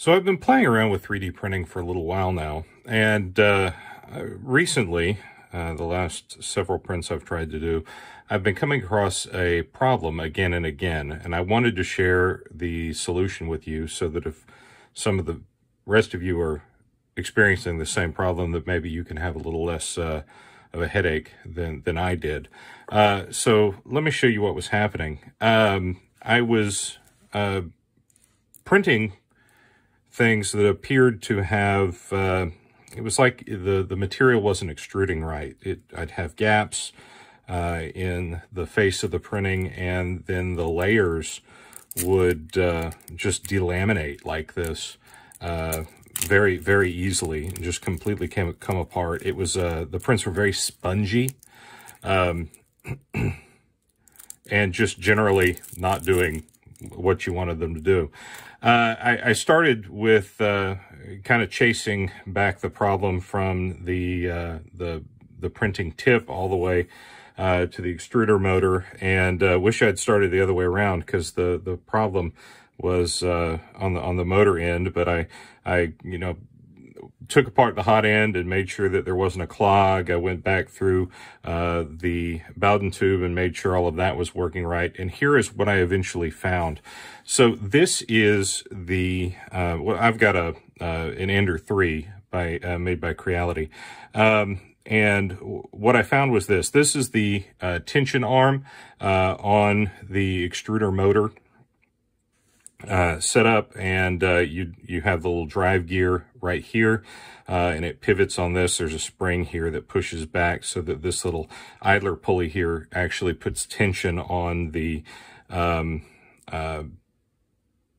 So I've been playing around with 3D printing for a little while now, and uh, recently, uh, the last several prints I've tried to do, I've been coming across a problem again and again, and I wanted to share the solution with you so that if some of the rest of you are experiencing the same problem, that maybe you can have a little less uh, of a headache than, than I did. Uh, so let me show you what was happening. Um, I was uh, printing things that appeared to have, uh, it was like the, the material wasn't extruding right. It, I'd have gaps uh, in the face of the printing and then the layers would uh, just delaminate like this uh, very, very easily and just completely came, come apart. It was, uh, the prints were very spongy um, and just generally not doing what you wanted them to do. Uh, I, I, started with uh, kind of chasing back the problem from the uh, the the printing tip all the way uh, to the extruder motor, and uh, wish I'd started the other way around because the the problem was uh, on the on the motor end. But I I you know took apart the hot end and made sure that there wasn't a clog. I went back through uh, the Bowden tube and made sure all of that was working right. And here is what I eventually found. So this is the, uh, well, I've got a uh, an Ender 3 by uh, made by Creality. Um, and what I found was this. This is the uh, tension arm on the extruder motor uh, set up and uh, you you have the little drive gear right here uh, and it pivots on this. There's a spring here that pushes back so that this little idler pulley here actually puts tension on the um, uh,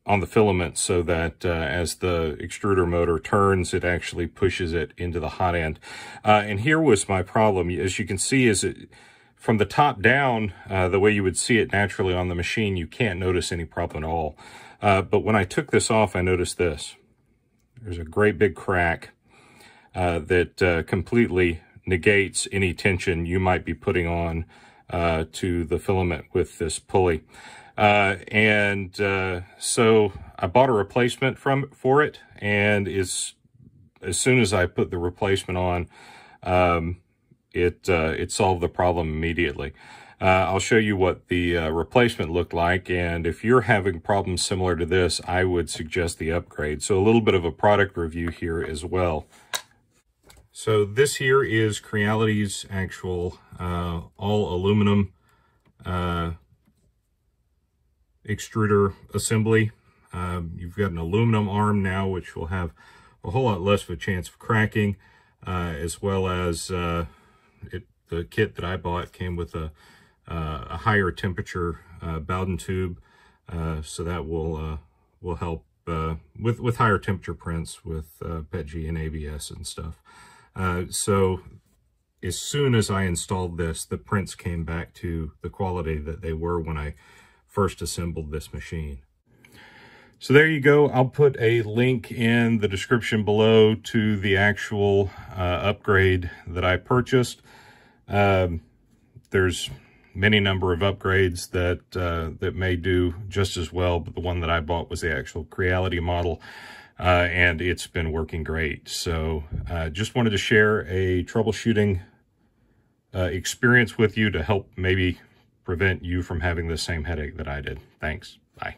on the filament so that uh, as the extruder motor turns, it actually pushes it into the hot end. Uh, and here was my problem. As you can see, is it from the top down, the way you would see it naturally on the machine, you can't notice any problem at all. Uh, but when I took this off, I noticed this. There's a great big crack uh, that uh, completely negates any tension you might be putting on uh, to the filament with this pulley. Uh, and uh, so I bought a replacement from for it, and is as soon as I put the replacement on, um, it it solved the problem immediately. Uh, I'll show you what the uh, replacement looked like, and if you're having problems similar to this, I would suggest the upgrade. So a little bit of a product review here as well. So this here is Creality's actual uh, all aluminum uh, extruder assembly. Um, you've got an aluminum arm now, which will have a whole lot less of a chance of cracking, uh, as well as uh, it, the kit that I bought came with a uh, a higher temperature uh, Bowden tube, uh, so that will will help with with higher temperature prints with PETG and ABS and stuff. so as soon as I installed this, the prints came back to the quality that they were when I first assembled this machine. So there you go. I'll put a link in the description below to the actual uh, upgrade that I purchased. Um, there's many number of upgrades that uh, that may do just as well, but the one that I bought was the actual Creality model, uh, and it's been working great. So uh, just wanted to share a troubleshooting uh, experience with you to help maybe prevent you from having the same headache that I did. Thanks. Bye.